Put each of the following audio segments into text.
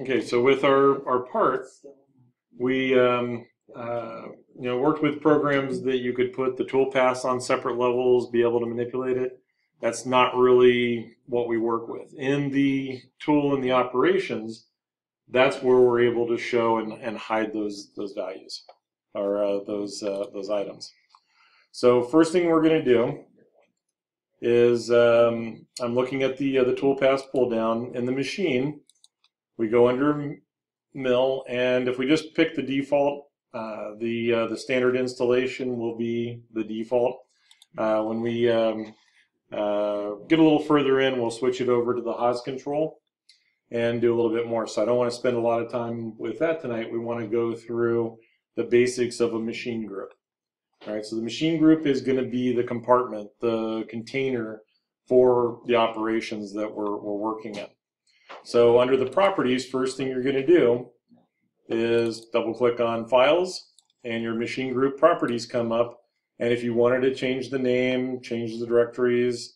Okay, so with our, our part, we um, uh, you know worked with programs that you could put the tool paths on separate levels, be able to manipulate it. That's not really what we work with. In the tool and the operations, that's where we're able to show and, and hide those those values or uh, those uh, those items. So first thing we're going to do is um, I'm looking at the uh, the toolpaths pull down in the machine. We go under mill, and if we just pick the default, uh, the uh, the standard installation will be the default. Uh, when we um, uh, get a little further in, we'll switch it over to the Haas control and do a little bit more. So I don't want to spend a lot of time with that tonight. We want to go through the basics of a machine group. All right, so the machine group is going to be the compartment, the container for the operations that we're, we're working in. So under the properties, first thing you're going to do is double click on files and your machine group properties come up. And if you wanted to change the name, change the directories,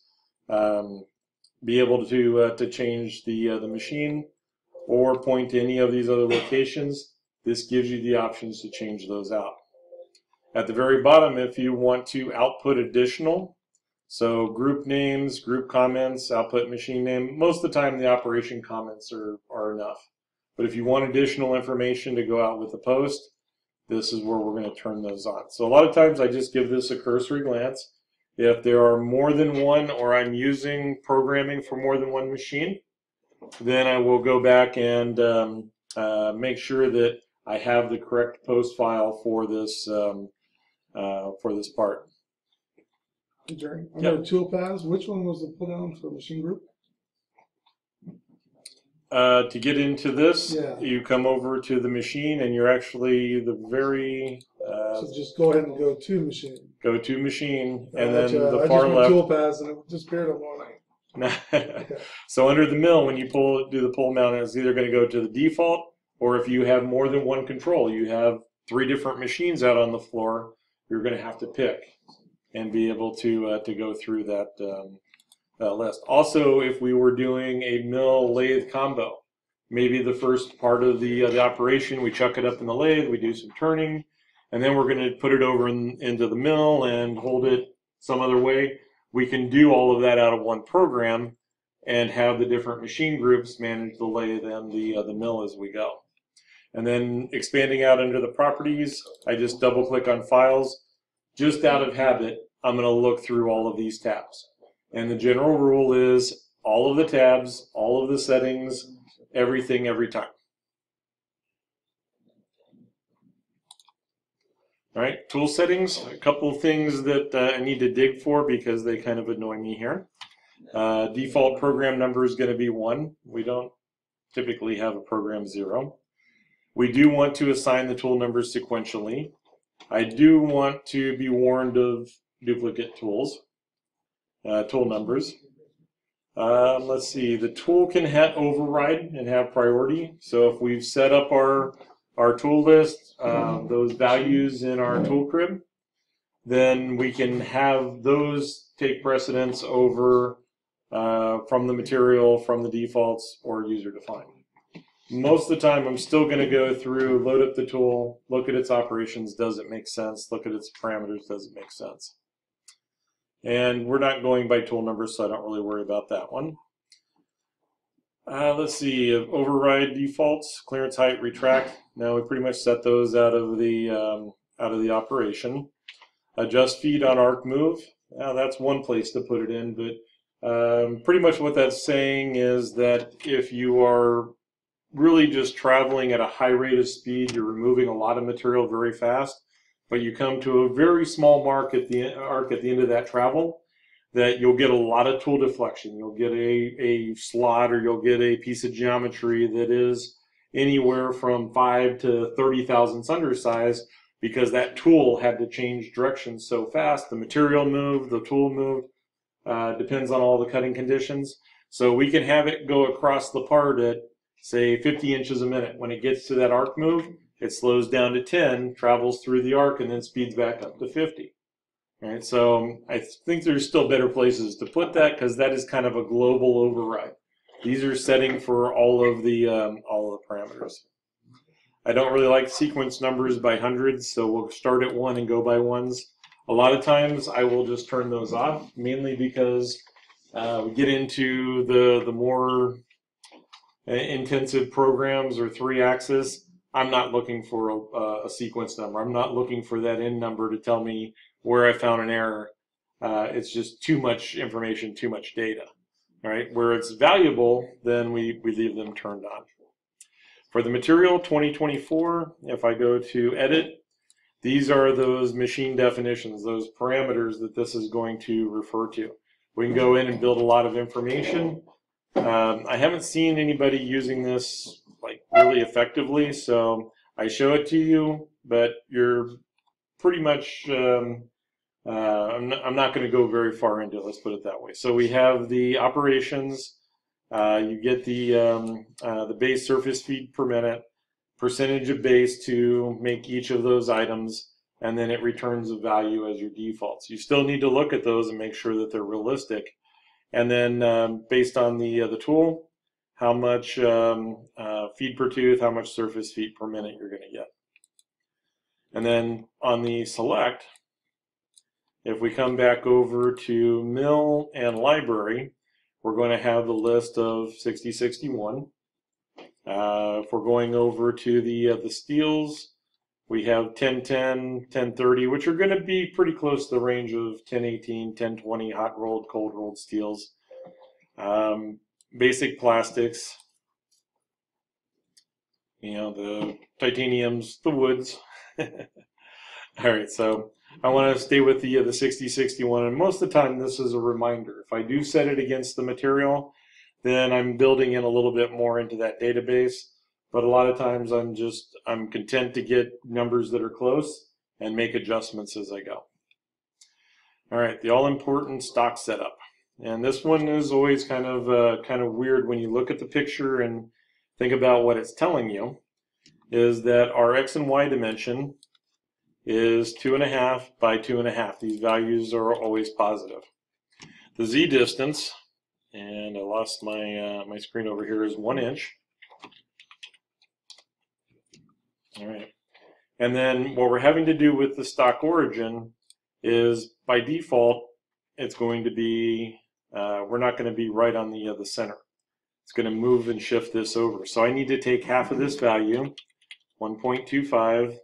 um, be able to, uh, to change the, uh, the machine or point to any of these other locations, this gives you the options to change those out. At the very bottom, if you want to output additional, so group names, group comments, output machine name, most of the time the operation comments are, are enough. But if you want additional information to go out with the post, this is where we're going to turn those on. So a lot of times I just give this a cursory glance. If there are more than one or I'm using programming for more than one machine, then I will go back and um, uh, make sure that I have the correct post file for this um, uh, for this part. Jerry, on Yep. the tool paths, which one was the pull down for machine group? Uh, to get into this, Yeah. you come over to the machine and you're actually the very uh, So just go ahead and go to machine. go to machine and Gotcha. then the I far just went left. tool paths and it disappeared on one night. so under the mill, when you pull do the pull mount, it's either going to go to the default or if you have more than one control, you have three different machines out on the floor, you're going to have to pick and be able to uh, to go through that um, that list. Also, if we were doing a mill lathe combo, maybe the first part of the uh, the operation we chuck it up in the lathe, we do some turning, and then we're going to put it over in, into the mill and hold it some other way. We can do all of that out of one program and have the different machine groups manage the lathe and the uh, the mill as we go. And then expanding out under the properties, I just double click on files. Just out of habit, I'm going to look through all of these tabs. And the general rule is all of the tabs, all of the settings, everything every time. All right, tool settings, a couple things that uh, I need to dig for because they kind of annoy me here. Uh, default program number is going to be one. We don't typically have a program zero. We do want to assign the tool numbers sequentially. I do want to be warned of duplicate tools, uh, tool numbers. Um, let's see, the tool can override and have priority. So if we've set up our, our tool list, um, those values in our tool crib, then we can have those take precedence over uh, from the material, from the defaults, or user defined. Most of the time, I'm still going to go through, load up the tool, look at its operations, does it make sense? Look at its parameters, does it make sense? And we're not going by tool numbers, so I don't really worry about that one. Uh, let's see, override defaults, clearance height, retract. Now we pretty much set those out of the um, out of the operation. Adjust feed on arc move. Now that's one place to put it in, but um, pretty much what that's saying is that if you are really just traveling at a high rate of speed, you're removing a lot of material very fast, but you come to a very small mark at the arc at the end of that travel, that you'll get a lot of tool deflection. You'll get a, a slot or you'll get a piece of geometry that is anywhere from five to 30 thousandths undersize because that tool had to change direction so fast. The material moved, the tool moved, uh, depends on all the cutting conditions. So we can have it go across the part at say 50 inches a minute. When it gets to that arc move, it slows down to 10, travels through the arc, and then speeds back up to 50. All right, so I think there's still better places to put that because that is kind of a global override. These are setting for all of the um, all of the parameters. I don't really like sequence numbers by hundreds, so we'll start at one and go by ones. A lot of times I will just turn those off, mainly because uh, we get into the the more uh, intensive programs or three axis. I'm not looking for a, a sequence number. I'm not looking for that in number to tell me where I found an error. Uh, it's just too much information, too much data. All right, where it's valuable, then we, we leave them turned on. For the material 2024, if I go to edit, these are those machine definitions, those parameters that this is going to refer to. We can go in and build a lot of information. Um, I haven't seen anybody using this like really effectively, so I show it to you, but you're pretty much, um, uh, I'm not, not going to go very far into it, let's put it that way. So we have the operations, uh, you get the, um, uh, the base surface feet per minute, percentage of base to make each of those items, and then it returns a value as your defaults. You still need to look at those and make sure that they're realistic. And then um, based on the, uh, the tool, how much um, uh, feed per tooth, how much surface feet per minute you're going to get. And then on the select, if we come back over to mill and library, we're going to have the list of 6061. Uh, if we're going over to the uh, the steels, we have 1010, 1030, which are going to be pretty close to the range of 1018, 1020 hot rolled, cold rolled steels. Um, basic plastics, you know, the titaniums, the woods. All right, so I want to stay with the uh, the 6061, and most of the time this is a reminder. If I do set it against the material, then I'm building in a little bit more into that database. But a lot of times I'm just I'm content to get numbers that are close and make adjustments as I go. All right, the all-important stock setup. And this one is always kind of uh, kind of weird when you look at the picture and think about what it's telling you. Is that our x and y dimension is two and a half by two and a half. These values are always positive. The z distance, and I lost my uh, my screen over here, is one inch. All right. And then what we're having to do with the stock origin is by default, it's going to be uh, we're not going to be right on the, uh, the center. It's going to move and shift this over. So I need to take half of this value, 1.25,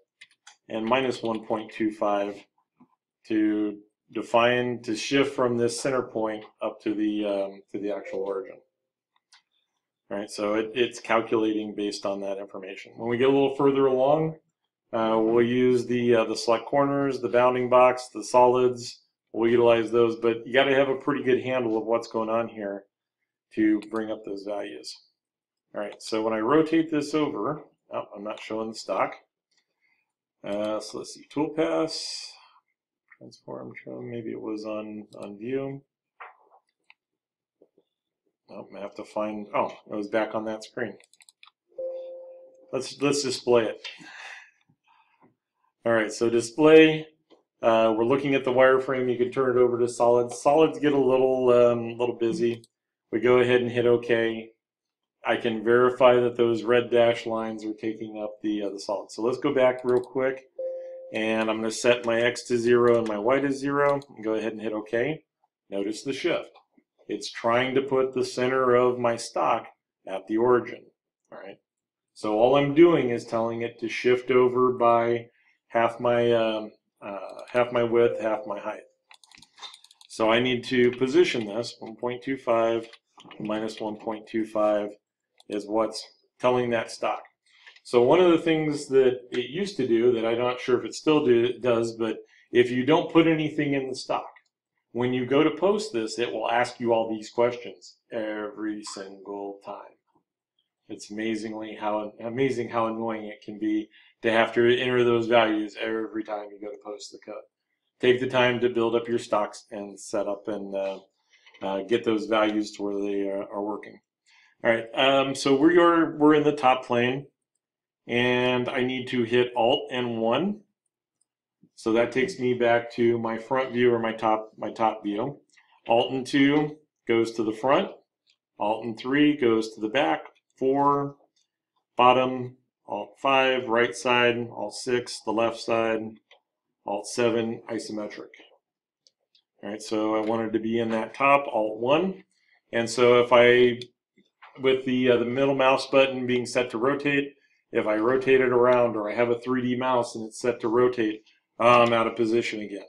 and minus 1.25 to define, to shift from this center point up to the, um, to the actual origin. All right, so it, it's calculating based on that information. When we get a little further along, uh, we'll use the, uh, the select corners, the bounding box, the solids, we'll utilize those, but you got to have a pretty good handle of what's going on here to bring up those values. All right, so when I rotate this over, oh, I'm not showing the stock. Uh, so let's see, toolpath, transform, maybe it was on, on view. Oh, I have to find, oh, it was back on that screen. Let's, let's display it. All right, so display, uh, we're looking at the wireframe. You can turn it over to solids. Solids get a little um, little busy. We go ahead and hit OK. I can verify that those red dash lines are taking up the uh, the solid. So let's go back real quick, and I'm going to set my X to zero and my Y to zero. And Go ahead and hit OK. Notice the shift. It's trying to put the center of my stock at the origin. All right. So all I'm doing is telling it to shift over by half my um, uh, half my width, half my height. So I need to position this 1.25 minus 1.25 is what's telling that stock. So one of the things that it used to do that I'm not sure if it still do, does, but if you don't put anything in the stock, when you go to post this, it will ask you all these questions every single time. It's amazingly how amazing how annoying it can be to have to enter those values every time you go to post the code. Take the time to build up your stocks and set up and uh, uh, get those values to where they are, are working. All right, um, so we are we're in the top plane, and I need to hit Alt and one. So that takes me back to my front view or my top my top view. Alt and two goes to the front. Alt and three goes to the back, four, bottom, Alt five, right side, Alt six, the left side, Alt seven, isometric. All right, so I wanted to be in that top, Alt one. And so if I, with the, uh, the middle mouse button being set to rotate, if I rotate it around or I have a 3D mouse and it's set to rotate, I'm out of position again.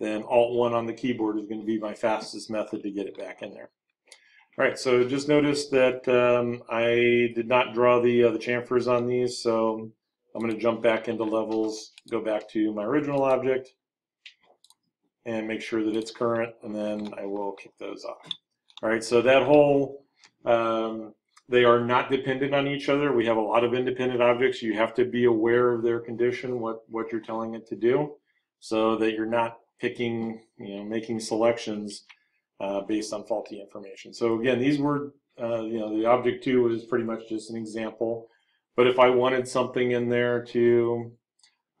Then Alt 1 on the keyboard is going to be my fastest method to get it back in there. All right, so just notice that um, I did not draw the, uh, the chamfers on these, so I'm going to jump back into levels, go back to my original object, and make sure that it's current, and then I will kick those off. All right, so that whole, um, they are not dependent on each other. We have a lot of independent objects. You have to be aware of their condition, what, what you're telling it to do, so that you're not picking, you know, making selections uh, based on faulty information. So again, these were, uh, you know, the object two was pretty much just an example. But if I wanted something in there to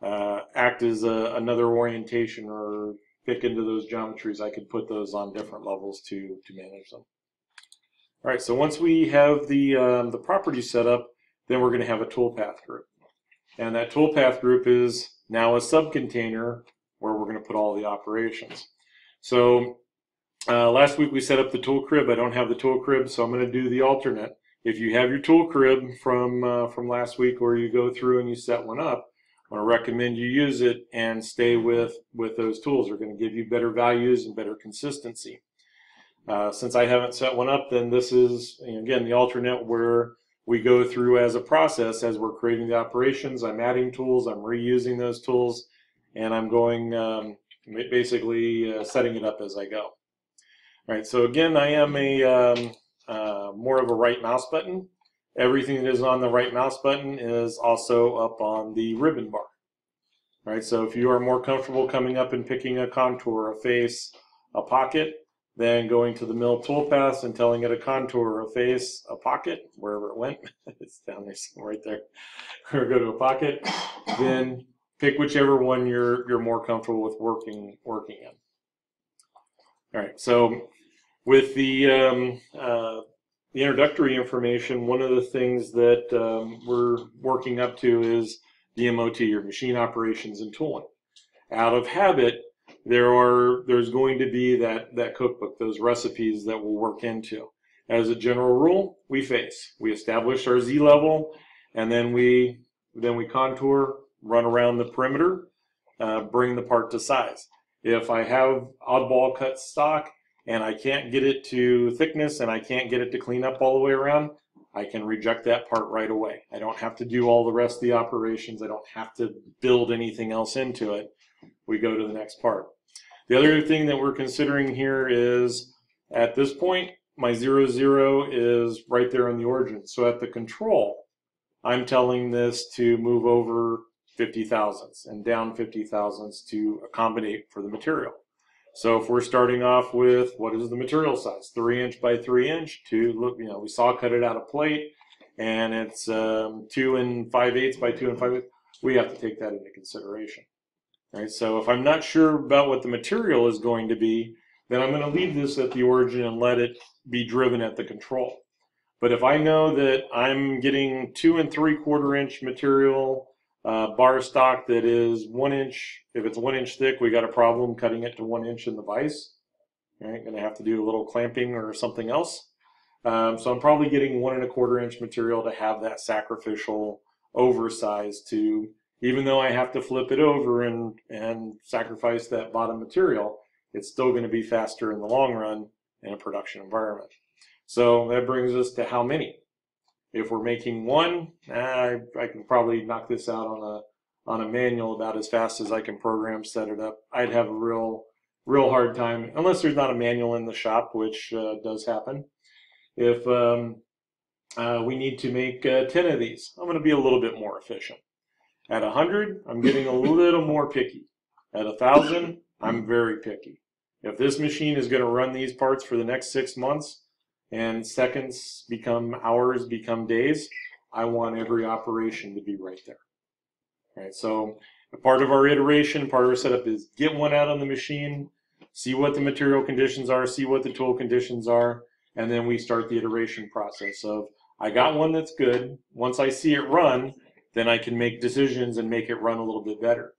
uh, act as a, another orientation or fit into those geometries, I could put those on different levels to, to manage them. All right, so once we have the, um, the property set up, then we're going to have a toolpath group. And that toolpath group is now a subcontainer where we're going to put all the operations. So uh, last week we set up the tool crib. I don't have the tool crib, so I'm going to do the alternate. If you have your tool crib from uh, from last week, or you go through and you set one up, I want to recommend you use it and stay with with those tools. They're going to give you better values and better consistency. Uh, since I haven't set one up, then this is again the alternate where we go through as a process as we're creating the operations. I'm adding tools, I'm reusing those tools, and I'm going um, basically uh, setting it up as I go. All right, so again, I am a um, uh, more of a right mouse button. Everything that is on the right mouse button is also up on the ribbon bar. All right, so if you are more comfortable coming up and picking a contour, a face, a pocket, then going to the mill toolpath and telling it a contour, a face, a pocket, wherever it went, it's down there somewhere right there, or go to a pocket, then pick whichever one you're you're more comfortable with working working in. All right, so with the um, uh, the introductory information, one of the things that um, we're working up to is the MOT, or machine operations and tooling. Out of habit, there are there's going to be that that cookbook, those recipes that we'll work into. As a general rule, we face. We establish our Z level, and then we then we contour, run around the perimeter, uh, bring the part to size. If I have oddball cut stock and I can't get it to thickness and I can't get it to clean up all the way around, I can reject that part right away. I don't have to do all the rest of the operations. I don't have to build anything else into it. We go to the next part. The other thing that we're considering here is at this point, my zero zero is right there on the origin. So at the control, I'm telling this to move over 50 thousandths and down 50 thousandths to accommodate for the material. So if we're starting off with what is the material size, three inch by three inch, to look, you know, we saw cut it out of plate, and it's um, two and five eighths by two and five eighths. We have to take that into consideration. Right. So if I'm not sure about what the material is going to be, then I'm going to leave this at the origin and let it be driven at the control. But if I know that I'm getting two and three quarter inch material uh, bar stock that is one inch, if it's one inch thick, we got a problem cutting it to one inch in the vise. Right, gonna have to do a little clamping or something else. Um, so I'm probably getting one and a quarter inch material to have that sacrificial oversize to, even though I have to flip it over and, and sacrifice that bottom material, it's still gonna be faster in the long run in a production environment. So that brings us to how many. If we're making one, I, I can probably knock this out on a on a manual about as fast as I can program set it up. I'd have a real real hard time unless there's not a manual in the shop, which uh, does happen. If um, uh, we need to make uh, 10 of these, I'm going to be a little bit more efficient. At 100, I'm getting a little more picky. At 1,000, I'm very picky. If this machine is going to run these parts for the next six months, and seconds become hours, become days, I want every operation to be right there. Right, so part of our iteration, part of our setup is get one out on the machine, see what the material conditions are, see what the tool conditions are, and then we start the iteration process of I got one that's good. Once I see it run, then I can make decisions and make it run a little bit better.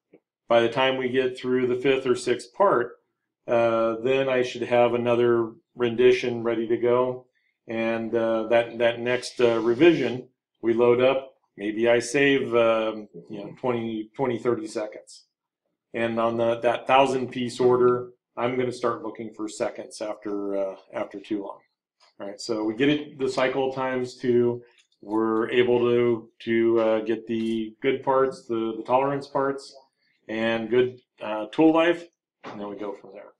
By the time we get through the fifth or sixth part, uh, then I should have another rendition ready to go. And uh, that that next uh, revision, we load up. Maybe I save um, you know 20, 20, 30 seconds. And on the, that thousand piece order, I'm going to start looking for seconds after uh, after too long. All right, so we get it the cycle times to we're able to to uh, get the good parts, the, the tolerance parts, and good uh, tool life, and then we go from there.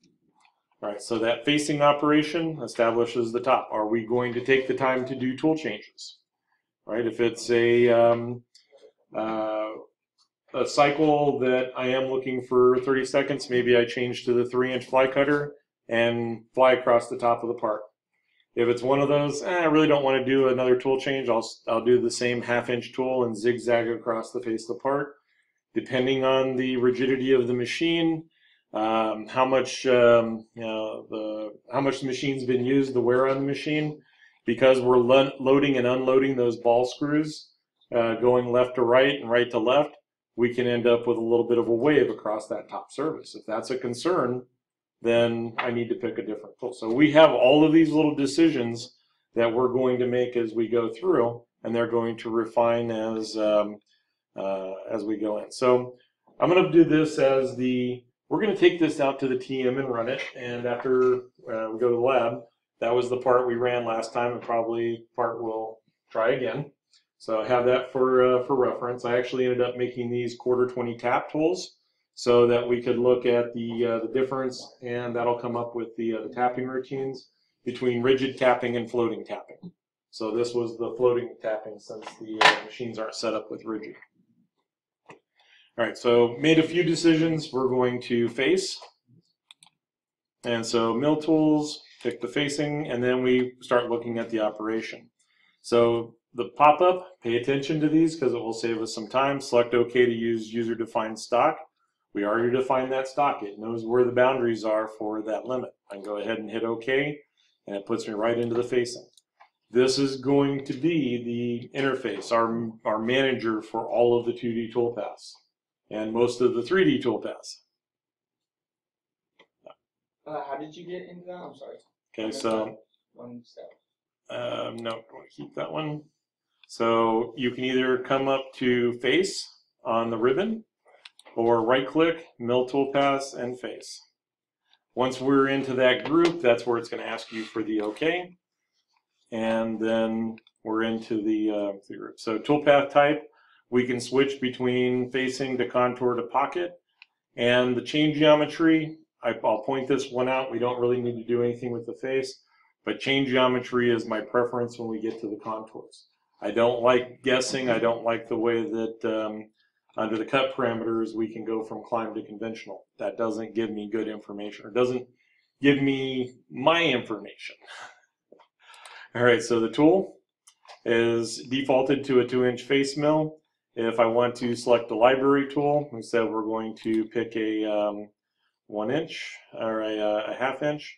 All right, so that facing operation establishes the top. Are we going to take the time to do tool changes? Right, if it's a um, uh, a cycle that I am looking for 30 seconds, maybe I change to the three inch fly cutter and fly across the top of the part. If it's one of those, eh, I really don't want to do another tool change, I'll, I'll do the same half inch tool and zigzag across the face of the part. Depending on the rigidity of the machine, um, how much um, you know, the how much the machine's been used, the wear on the machine, because we're lo loading and unloading those ball screws, uh, going left to right and right to left, we can end up with a little bit of a wave across that top surface. If that's a concern, then I need to pick a different tool. So we have all of these little decisions that we're going to make as we go through, and they're going to refine as um, uh, as we go in. So I'm going to do this as the we're going to take this out to the TM and run it, and after uh, we go to the lab, that was the part we ran last time, and probably part we'll try again. So I have that for uh, for reference. I actually ended up making these quarter 20 tap tools so that we could look at the uh, the difference, and that'll come up with the, uh, the tapping routines between rigid tapping and floating tapping. So this was the floating tapping since the uh, machines aren't set up with rigid. All right, so made a few decisions. We're going to face. And so mill tools, pick the facing, and then we start looking at the operation. So the pop-up, pay attention to these because it will save us some time. Select OK to use user-defined stock. We already defined that stock. It knows where the boundaries are for that limit. I can go ahead and hit OK, and it puts me right into the facing. This is going to be the interface, our, our manager for all of the 2D toolpaths and most of the 3D toolpaths. Uh, how did you get into that? I'm sorry. Okay, so One step. um, no, keep that one. So you can either come up to face on the ribbon or right click, mill toolpaths and face. Once we're into that group, that's where it's going to ask you for the OK. And then we're into the, uh, the group. So toolpath type, we can switch between facing the contour to pocket. And the chain geometry, I, I'll point this one out. We don't really need to do anything with the face, but chain geometry is my preference when we get to the contours. I don't like guessing. I don't like the way that um, under the cut parameters we can go from climb to conventional. That doesn't give me good information or doesn't give me my information. All right, so the tool is defaulted to a two inch face mill. If I want to select the library tool, said we're going to pick a um, one inch or a, uh, a half inch.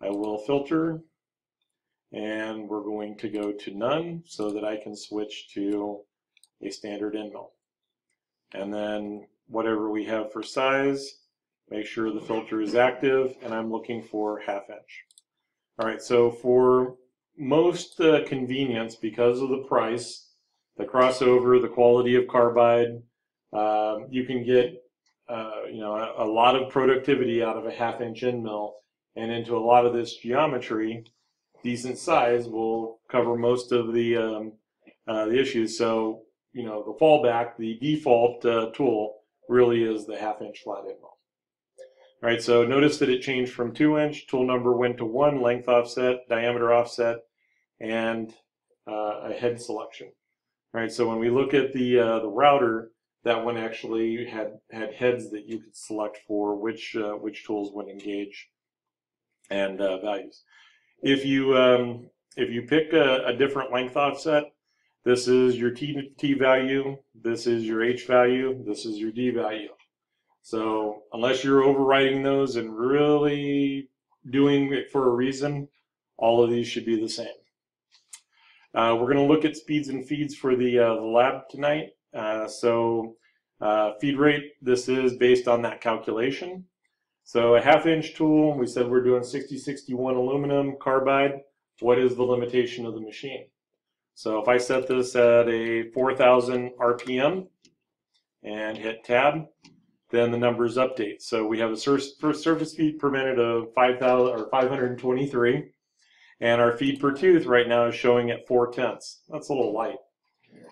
I will filter and we're going to go to none so that I can switch to a standard end mill. And then whatever we have for size, make sure the filter is active and I'm looking for half inch. All right, so for most uh, convenience, because of the price, the crossover, the quality of carbide, uh, you can get uh, you know a, a, lot of productivity out of a half inch end mill and into a lot of this geometry decent size will cover most of the um, uh, the issues. So you know the fallback the default uh, tool really is the half inch flat end mill. All right so notice that it changed from two inch tool number went to one length offset diameter offset and uh, a head selection right so when we look at the uh, the router that one actually had had heads that you could select for which uh, which tools would engage and uh, values. If you um, if you pick a, a, different length offset, this is your T, T value, this is your H value, this is your D value. So unless you're overriding those and really doing it for a reason, all of these should be the same. Uh, we're going to look at speeds and feeds for the, uh, the lab tonight. Uh, so uh, feed rate, this is based on that calculation. So a half inch tool, we said we're doing 6061 aluminum carbide. What is the limitation of the machine? So if I set this at a 4000 RPM and hit tab, then the numbers update. So we have a sur first surface feed per minute of 5,000 or 523, and our feed per tooth right now is showing at 4 tenths. That's a little light.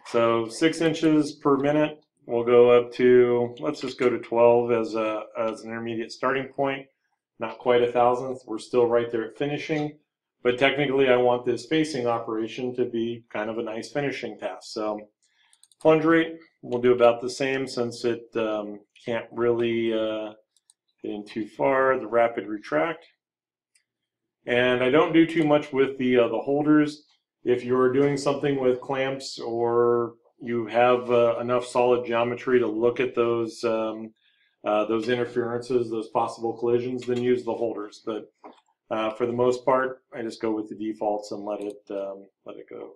So six inches per minute, we'll go up to, let's just go to 12 as, a, as an intermediate starting point. Not quite a thousandth, we're still right there at finishing. But technically I want this facing operation to be kind of a nice finishing pass. So plunge rate, we'll do about the same since it um, can't really uh, get in too far, the rapid retract. And I don't do too much with the, uh, the holders. If you're doing something with clamps or you have uh, enough solid geometry to look at those um, uh, those interferences, those possible collisions, then use the holders. But uh, for the most part, I just go with the defaults and let it um, let it go.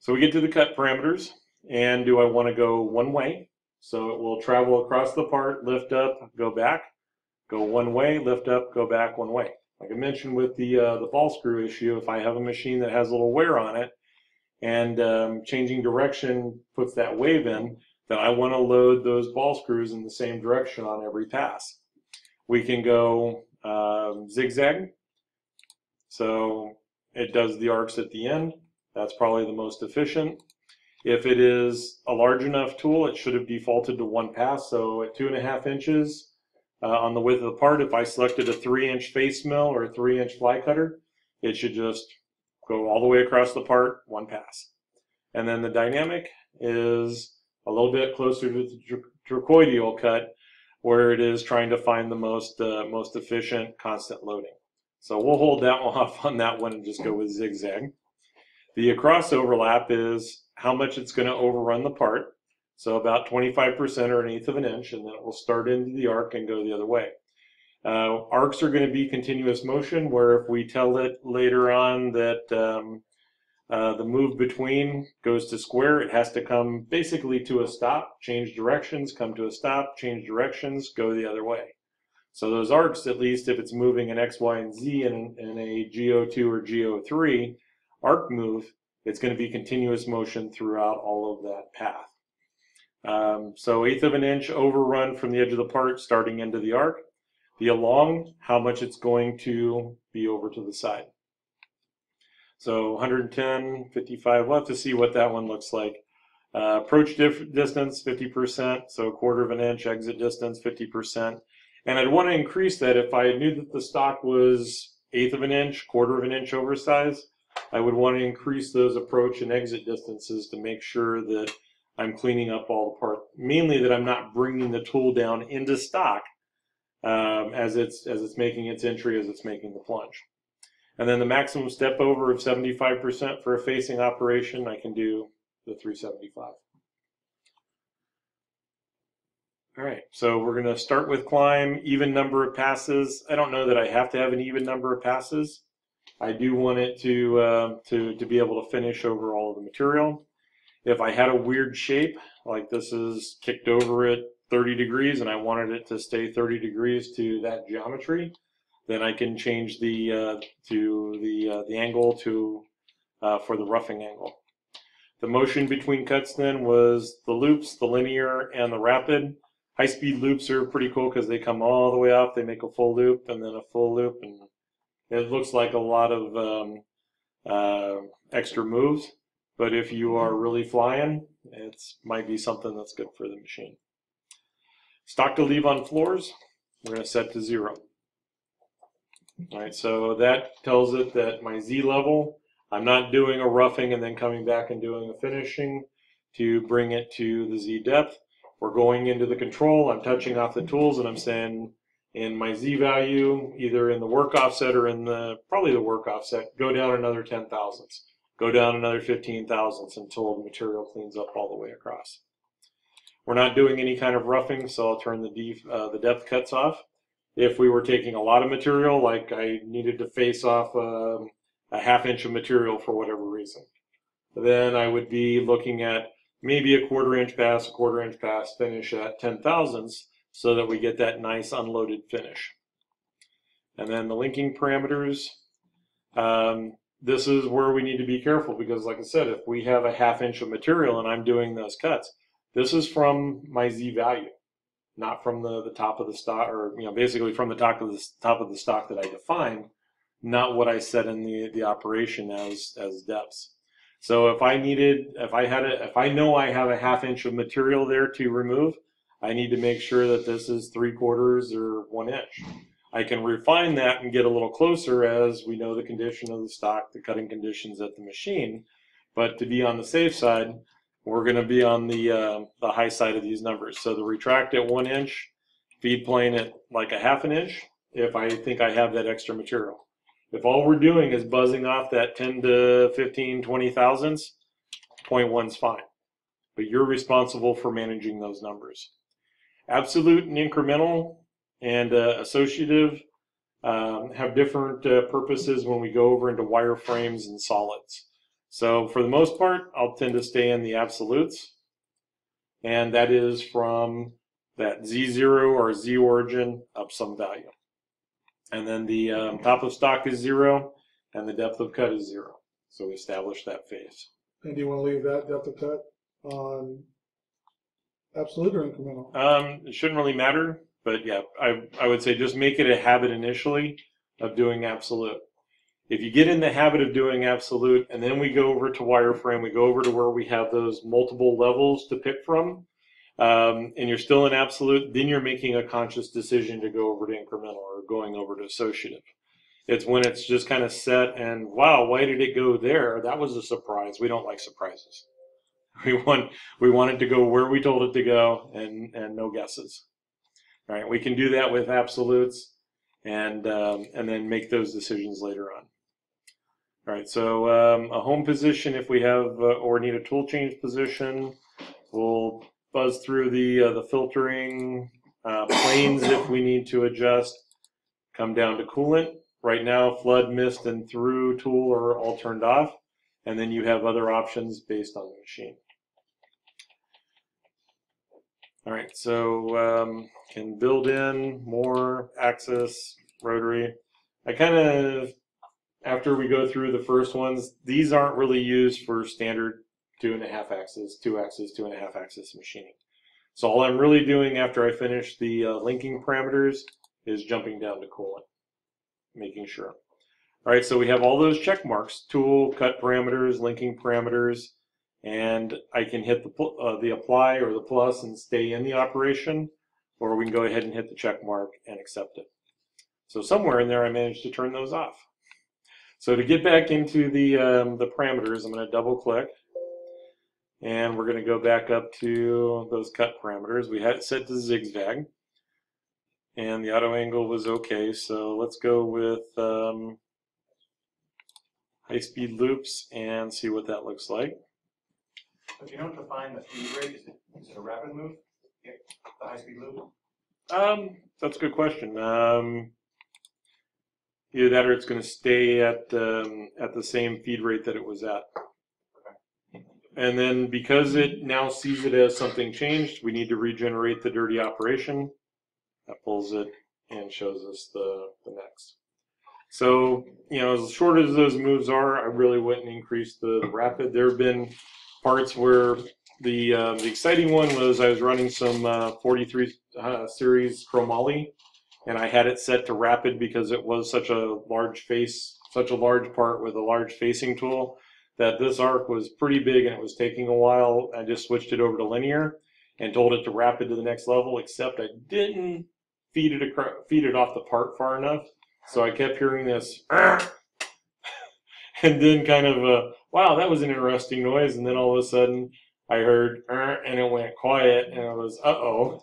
So we get to the cut parameters, and do I want to go one way? So it will travel across the part, lift up, go back, go one way, lift up, go back one way. Like I mentioned with the uh, the ball screw issue, if I have a machine that has a little wear on it, and um, changing direction puts that wave in, then I want to load those ball screws in the same direction on every pass. We can go um, zigzag, so it does the arcs at the end. That's probably the most efficient. If it is a large enough tool, it should have defaulted to one pass. So at two and a half inches uh, on the width of the part, if I selected a three inch face mill or a three inch fly cutter, it should just go all the way across the part, one pass. And then the dynamic is a little bit closer to the trochoidal cut, where it is trying to find the most uh, most efficient constant loading. So we'll hold that off on that one and just go with zigzag. The across overlap is how much it's going to overrun the part. So about 25% or an eighth of an inch, and then it will start into the arc and go the other way. Uh, arcs are going to be continuous motion, where if we tell it later on that um, uh, the move between goes to square, it has to come basically to a stop, change directions, come to a stop, change directions, go the other way. So those arcs, at least if it's moving an X, Y, and Z in, in a G02 or G03 arc move, it's going to be continuous motion throughout all of that path. Um, so eighth of an inch overrun from the edge of the part starting into the arc the along, how much it's going to be over to the side. So 110, 55, we'll have to see what that one looks like. Uh, approach distance, 50%, so a quarter of an inch, exit distance, 50%. And I'd want to increase that if I knew that the stock was eighth of an inch, quarter of an inch oversized, I would want to increase those approach and exit distances to make sure that I'm cleaning up all the part. Mainly that I'm not bringing the tool down into stock um, as it's as it's making its entry, as it's making the plunge. And then the maximum step over of 75% for a facing operation, I can do the 375. All right, so we're going to start with climb, even number of passes. I don't know that I have to have an even number of passes. I do want it to, uh, to, to be able to finish over all of the material. If I had a weird shape, like this is kicked over at 30 degrees and I wanted it to stay 30 degrees to that geometry, then I can change the uh, to the uh, the angle to uh, for the roughing angle. The motion between cuts then was the loops, the linear, and the rapid. High-speed loops are pretty cool because they come all the way up. They make a full loop and then a full loop, and it looks like a lot of um, uh, extra moves. But if you are mm-hmm. really flying, it might be something that's good for the machine. Stock to leave on floors, we're going to set to zero. All right, so that tells it that my Z level, I'm not doing a roughing and then coming back and doing a finishing to bring it to the Z depth. We're going into the control, I'm touching off the tools and I'm saying in my Z value, either in the work offset or in the, probably the work offset, go down another 10 thousandths, go down another 15 thousandths until the material cleans up all the way across. We're not doing any kind of roughing, so I'll turn the, def, uh, the depth cuts off. If we were taking a lot of material, like I needed to face off um, a half inch of material for whatever reason, then I would be looking at maybe a quarter inch pass, a quarter inch pass, finish at ten thousandths so that we get that nice unloaded finish. And then the linking parameters, um, this is where we need to be careful because like I said, if we have a half inch of material and I'm doing those cuts, this is from my Z value, not from the, the top of the stock or, you know, basically from the top of the top of the stock that I defined, not what I set in the, the operation as, as depths. So if I needed, if I had a, if I know I have a half inch of material there to remove, I need to make sure that this is three quarters or one inch. I can refine that and get a little closer as we know the condition of the stock, the cutting conditions at the machine. But to be on the safe side, we're going to be on the uh, the high side of these numbers. So the retract at one inch, feed plane at like a half an inch, if I think I have that extra material. If all we're doing is buzzing off that 10 to 15, 20 thousandths, point one's fine. But you're responsible for managing those numbers. Absolute and incremental and uh, associative um, have different uh, purposes when we go over into wireframes and solids. So for the most part, I'll tend to stay in the absolutes. And that is from that Z0 or Z origin up some value. And then the um, top of stock is zero and the depth of cut is zero. So we establish that phase. And do you want to leave that depth of cut on absolute or incremental? Um, it shouldn't really matter, but yeah, I, I would say just make it a habit initially of doing absolute. If you get in the habit of doing absolute and then we go over to wireframe, we go over to where we have those multiple levels to pick from, um, and you're still in absolute, then you're making a conscious decision to go over to incremental or going over to associative. It's when it's just kind of set and wow, why did it go there? That was a surprise. We don't like surprises. We want we want it to go where we told it to go and and no guesses. All right, we can do that with absolutes and um, and then make those decisions later on. All right, so um, a home position if we have uh, or need a tool change position, we'll buzz through the uh, the filtering uh, planes if we need to adjust. Come down to coolant. Right now, flood, mist, and through tool are all turned off, and then you have other options based on the machine. All right, so um, can build in more axis rotary. I kind of after we go through the first ones, these aren't really used for standard two and a half axis, two axis, two and a half axis machining. So all I'm really doing after I finish the uh, linking parameters is jumping down to coolant, making sure. All right, so we have all those check marks, tool, cut parameters, linking parameters, and I can hit the, uh, the apply or the plus and stay in the operation, or we can go ahead and hit the check mark and accept it. So somewhere in there I managed to turn those off. So to get back into the, um, the parameters, I'm going to double click. And we're going to go back up to those cut parameters. We had it set to zigzag. And the auto angle was okay. So let's go with um, high speed loops and see what that looks like. If you don't define the feed rate, is it, is it a rapid move? Yeah, The high speed loop? Um, that's a good question. Um, either that or it's going to stay at um, at the same feed rate that it was at. And then because it now sees it as something changed, we need to regenerate the dirty operation. That pulls it and shows us the, the next. So, you know, as short as those moves are, I really wouldn't increase the, the rapid. There have been parts where the uh, the exciting one was I was running some uh, 43 uh, series chromoly, and I had it set to rapid because it was such a large face, such a large part with a large facing tool that this arc was pretty big and it was taking a while. I just switched it over to linear and told it to rapid to the next level, except I didn't feed it across, feed it off the part far enough. So I kept hearing this, and then kind of a, wow, that was an interesting noise. And then all of a sudden I heard, and it went quiet and it was, uh-oh.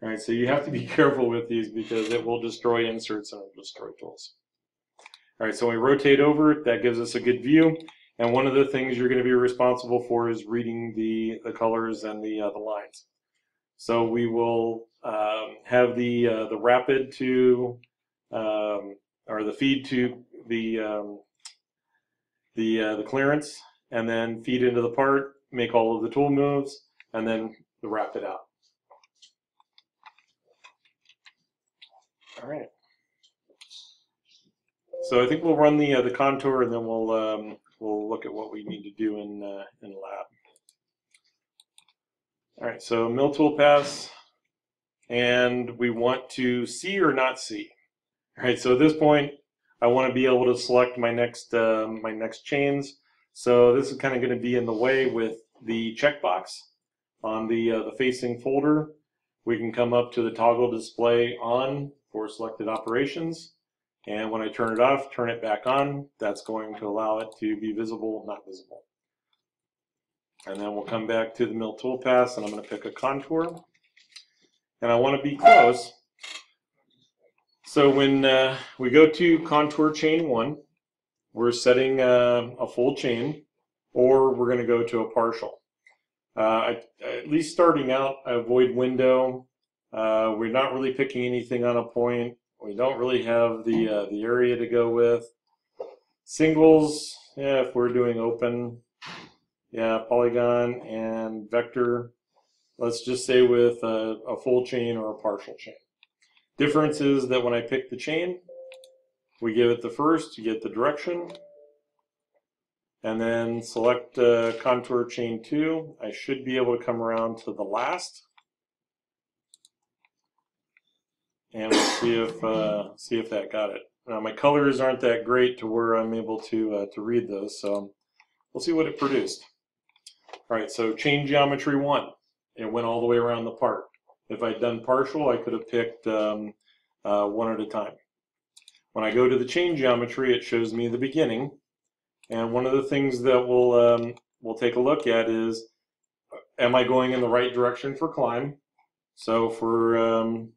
All right, so you have to be careful with these because it will destroy inserts and destroy tools. All right, so we rotate over, that gives us a good view. And one of the things you're going to be responsible for is reading the, the colors and the, uh, the lines. So we will um, have the uh, the rapid to um, or the feed to the um, the uh, the clearance, and then feed into the part, make all of the tool moves, and then wrap it out. All right. So I think we'll run the uh, the contour, and then we'll um, we'll look at what we need to do in uh, in lab. All right, so mill toolpaths, and we want to see or not see. All right, so at this point, I want to be able to select my next um, my next chains. So this is kind of going to be in the way with the checkbox on the uh, the facing folder. We can come up to the toggle display on for selected operations. And when I turn it off, turn it back on, that's going to allow it to be visible, not visible. And then we'll come back to the mill toolpaths and I'm going to pick a contour. And I want to be close. So when uh, we go to contour chain one, we're setting uh, a full chain or we're going to go to a partial. Uh, at, at least starting out, I avoid window. Uh, we're not really picking anything on a point. We don't really have the uh, the area to go with. Singles, yeah, if we're doing open, yeah, polygon and vector. Let's just say with a, a full chain or a partial chain. Difference is that when I pick the chain, we give it the first, you get the direction, and then select uh, contour chain two. I should be able to come around to the last. And we'll see if uh, see if that got it. Now my colors aren't that great to where I'm able to uh, to read those, so we'll see what it produced. All right, so chain geometry one, it went all the way around the part. If I'd done partial, I could have picked um, uh, one at a time. When I go to the chain geometry, it shows me the beginning, and one of the things that we'll um, we'll take a look at is, am I going in the right direction for climb? So for um,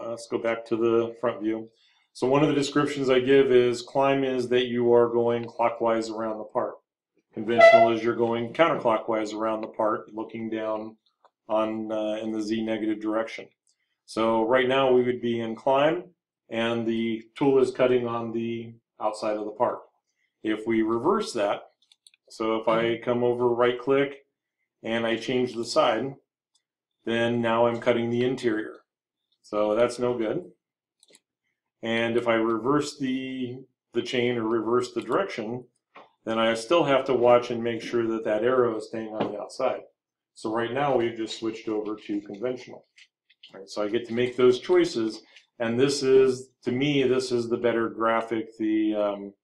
uh, let's go back to the front view. So one of the descriptions I give is climb is that you are going clockwise around the part. Conventional is you're going counterclockwise around the part, looking down on uh, in the z negative direction. So right now we would be in climb, and the tool is cutting on the outside of the part. If we reverse that, so if I come over right click and I change the side, then now I'm cutting the interior. So that's no good. And if I reverse the, the chain or reverse the direction, then I still have to watch and make sure that that arrow is staying on the outside. So right now we've just switched over to conventional. Right, so I get to make those choices, and this is, to me, this is the better graphic, the um,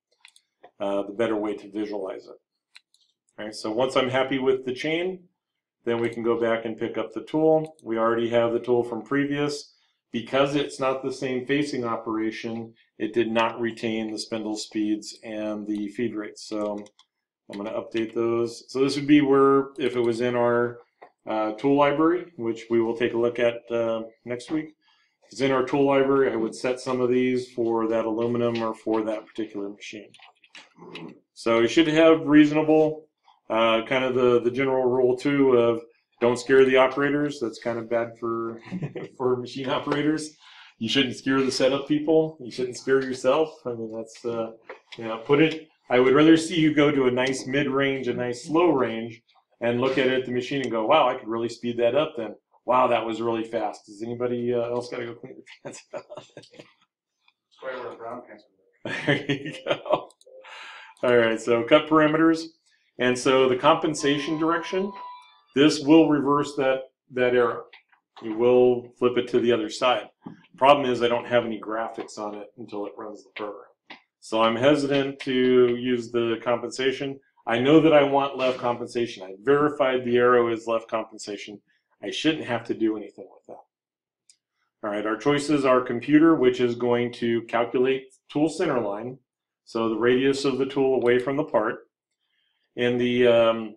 uh, the better way to visualize it. So once I'm happy with the chain, then we can go back and pick up the tool. We already have the tool from previous. Because it's not the same facing operation, it did not retain the spindle speeds and the feed rates. So I'm going to update those. So this would be where, if it was in our uh, tool library, which we will take a look at uh, next week. If it's in our tool library, I would set some of these for that aluminum or for that particular machine. So you should have reasonable, uh, kind of the, the general rule too of don't scare the operators. That's kind of bad for for machine operators. You shouldn't scare the setup people. You shouldn't scare yourself. I mean, that's uh, you know, put it. I would rather see you go to a nice mid range, a nice slow range, and look at it at the machine and go, "Wow, I could really speed that up." Then, "Wow, that was really fast." Does anybody uh, else got to go clean their pants? That's why I wear brown pants. there you go. All right, so cut parameters, and so the compensation direction. This will reverse that, that arrow. You will flip it to the other side. Problem is I don't have any graphics on it until it runs the program. So I'm hesitant to use the compensation. I know that I want left compensation. I verified the arrow is left compensation. I shouldn't have to do anything with that. All right, our choices are computer, which is going to calculate tool center line, so the radius of the tool away from the part. And the, um,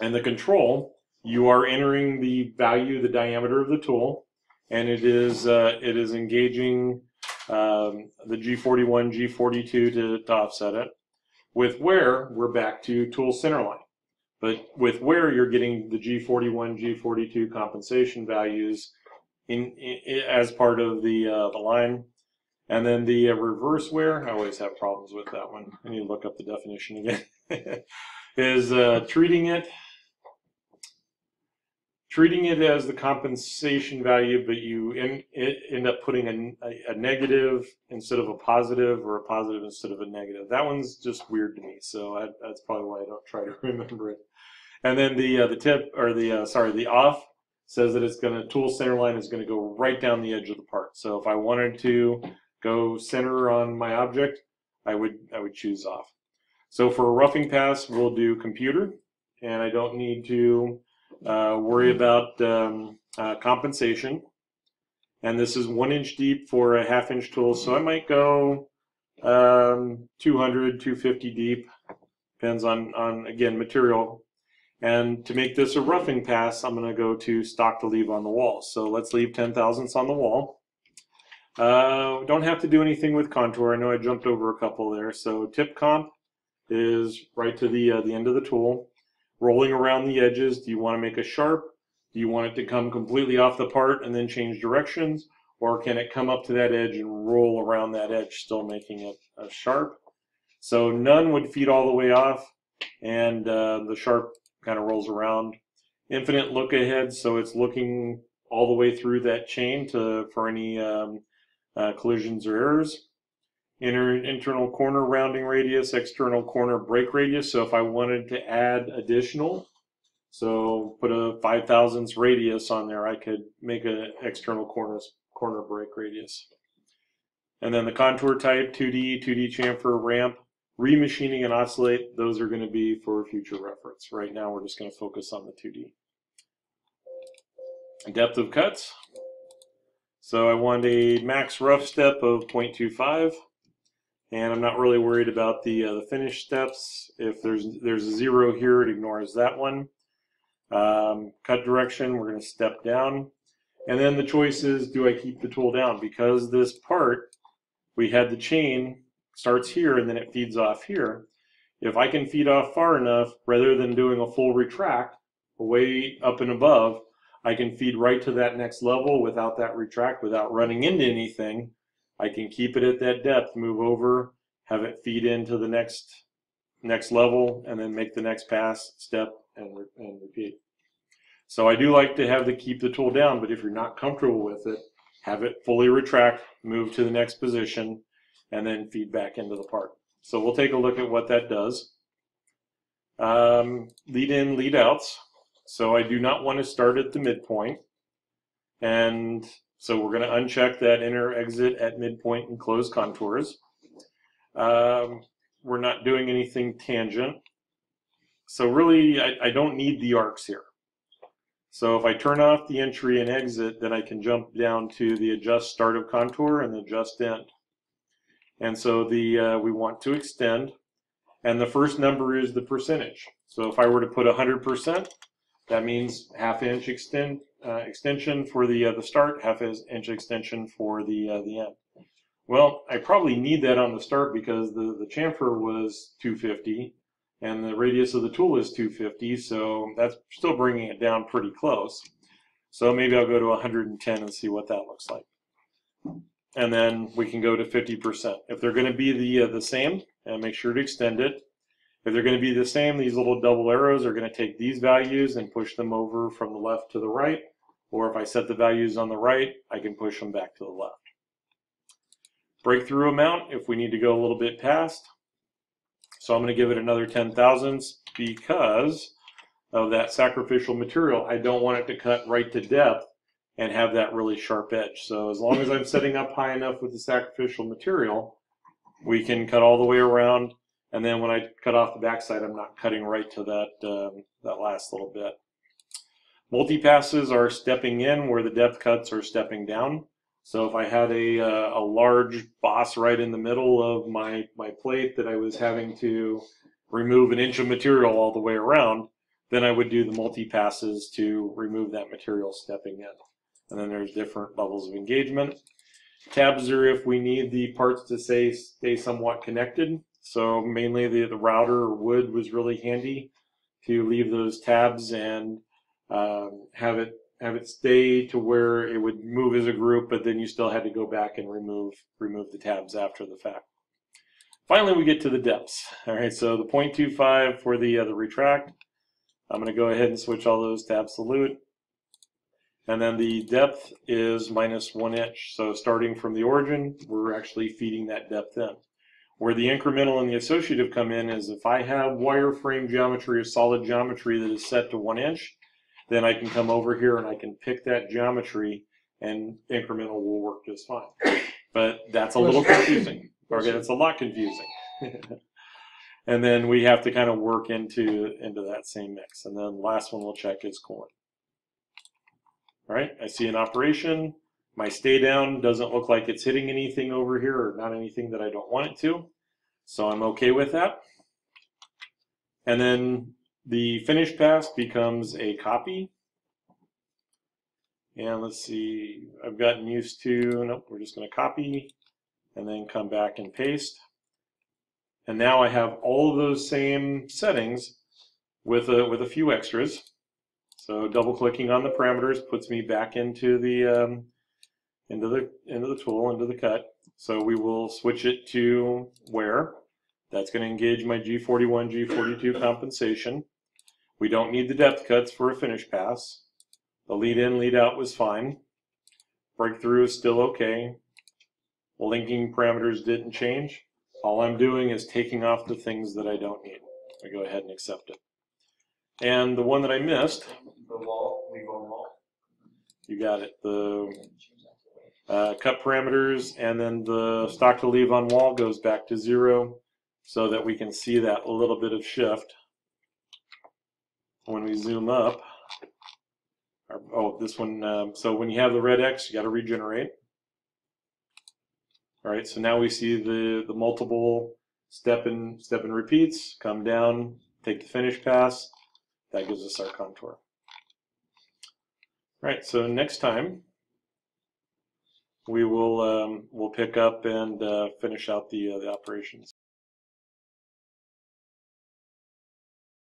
and the control, you are entering the value, the diameter of the tool, and it is uh, it is engaging um, the G41, G42 to, to offset it. With where we're back to tool centerline. But with where you're getting the G41, G42 compensation values in, in as part of the uh, the line, and then the uh, reverse wear. I always have problems with that one. I need to look up the definition again. is uh, treating it treating it as the compensation value, but you in, it, end up putting a, a, a negative instead of a positive, or a positive instead of a negative. That one's just weird to me, so I, that's probably why I don't try to remember it. And then the uh, the tip or the uh, sorry the off says that it's going to tool center line is going to go right down the edge of the part. So if I wanted to go center on my object, I would I would choose off. So for a roughing pass, we'll do computer, and I don't need to uh, worry about um, uh, compensation. And this is one inch deep for a half inch tool, so I might go um, 200, 250 deep, depends on, on again, material. And to make this a roughing pass, I'm going to go to stock to leave on the wall. So let's leave 10 thousandths on the wall. Uh, don't have to do anything with contour. I know I jumped over a couple there. So tip comp is right to the uh, the end of the tool rolling around the edges. Do you want to make a sharp? Do you want it to come completely off the part and then change directions? Or can it come up to that edge and roll around that edge, still making it a sharp? So none would feed all the way off, and uh, the sharp kind of rolls around. Infinite look ahead, so it's looking all the way through that chain to for any um, uh, collisions or errors. Inner, internal corner rounding radius, external corner break radius. So if I wanted to add additional, so put a five thousandths radius on there, I could make an external corner corner break radius. And then the contour type, 2D, 2D chamfer, ramp, remachining and oscillate, those are going to be for future reference. Right now we're just going to focus on the 2D. Depth of cuts. So I want a max rough step of 0.25 and I'm not really worried about the uh, the finish steps. If there's there's a zero here, it ignores that one. Um, cut direction, we're going to step down. And then the choice is, do I keep the tool down? Because this part, we had the chain starts here and then it feeds off here. If I can feed off far enough, rather than doing a full retract way up and above, I can feed right to that next level without that retract, without running into anything. I can keep it at that depth, move over, have it feed into the next next level, and then make the next pass, step, and, and repeat. So I do like to have the keep the tool down, but if you're not comfortable with it, have it fully retract, move to the next position, and then feed back into the part. So we'll take a look at what that does. Um, lead in, lead outs. So I do not want to start at the midpoint. And so we're going to uncheck that enter exit at midpoint and close contours. Um, we're not doing anything tangent. So really, I, I don't need the arcs here. So if I turn off the entry and exit, then I can jump down to the adjust start of contour and adjust end. And so the uh, we want to extend, and the first number is the percentage. So if I were to put 100%, that means half inch extend uh, extension for the uh, the start, half inch extension for the uh, the end. Well, I probably need that on the start because the the chamfer was 250, and the radius of the tool is 250, so that's still bringing it down pretty close. So maybe I'll go to 110 and see what that looks like. And then we can go to 50%. If they're going to be the uh, the same, and make sure to extend it. If they're going to be the same, these little double arrows are going to take these values and push them over from the left to the right. Or if I set the values on the right, I can push them back to the left. Breakthrough amount, if we need to go a little bit past. So I'm going to give it another 10 thousandths because of that sacrificial material. I don't want it to cut right to depth and have that really sharp edge. So as long as I'm setting up high enough with the sacrificial material, we can cut all the way around and then when I cut off the backside, I'm not cutting right to that, um, that last little bit. Multi-passes are stepping in where the depth cuts are stepping down. So if I had a, uh, a large boss right in the middle of my, my plate that I was having to remove an inch of material all the way around, then I would do the multi-passes to remove that material stepping in. And then there's different levels of engagement. Tabs are if we need the parts to say stay somewhat connected. So mainly the, the router or wood was really handy to leave those tabs and um, have it have it stay to where it would move as a group, but then you still had to go back and remove remove the tabs after the fact. Finally, we get to the depths. All right, so the 0.25 for the uh, the retract. I'm going to go ahead and switch all those to absolute. And then the depth is minus one inch. So starting from the origin, we're actually feeding that depth in. Where the incremental and the associative come in is if I have wireframe geometry or solid geometry that is set to one inch, then I can come over here and I can pick that geometry and incremental will work just fine. But that's a little confusing. Again, it's a lot confusing. and then we have to kind of work into into that same mix. And then last one we'll check is coolant. All right, I see an operation. My stay down doesn't look like it's hitting anything over here or not anything that I don't want it to. So I'm okay with that. And then the finish pass becomes a copy. And let's see, I've gotten used to, nope, we're just going to copy and then come back and paste. And now I have all of those same settings with a, with a few extras. So double clicking on the parameters puts me back into the um, into the into the tool, into the cut. So we will switch it to where. That's going to engage my G41, G42 compensation. We don't need the depth cuts for a finish pass. The lead in, lead out was fine. Breakthrough is still okay. Linking parameters didn't change. All I'm doing is taking off the things that I don't need. I go ahead and accept it. And the one that I missed, The wall, leave on wall. you got it. The uh, cut parameters and then the stock to leave on wall goes back to zero so that we can see that little bit of shift. When we zoom up, or, oh, this one, um, so when you have the red X, you got to regenerate. All right, so now we see the, the multiple step and step and repeats, come down, take the finish pass. That gives us our contour. All right, so next time we will um, we'll pick up and uh, finish out the uh, the operations.